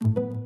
you